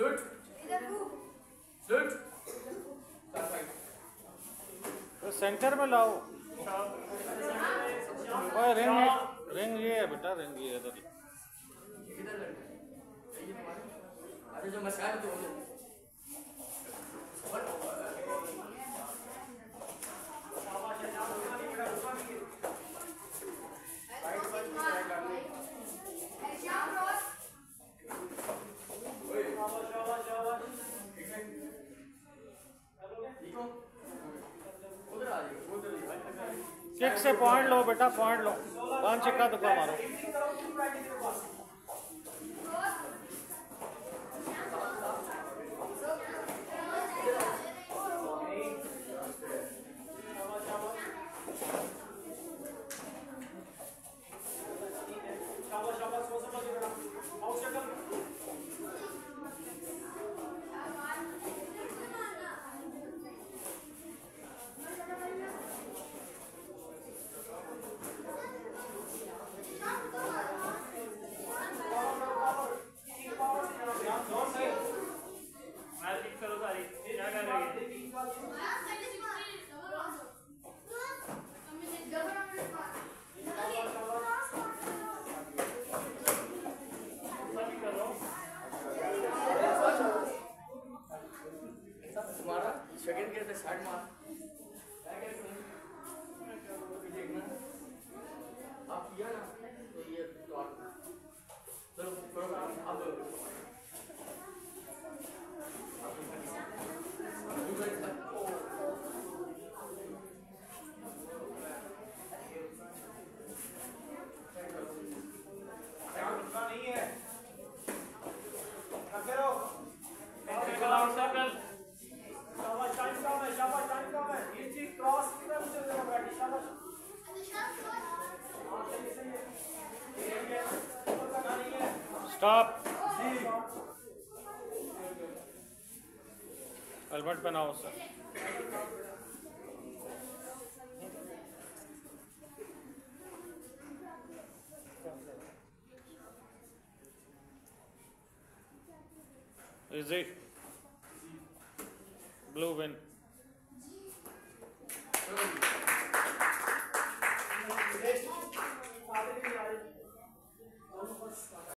Flute. Flute. तो centre में लाओ ओए रिंग रिंग ये है बेटा रिंग ये इधर तो? अरे जो मसाज तो किक से पॉइंट लो बेटा पॉइंट लो। पाँच छक्का दुक्का मारो सेकंड गियर पे साइड मार स्टॉप हेलमेट पहनाओ sir Is it blue win?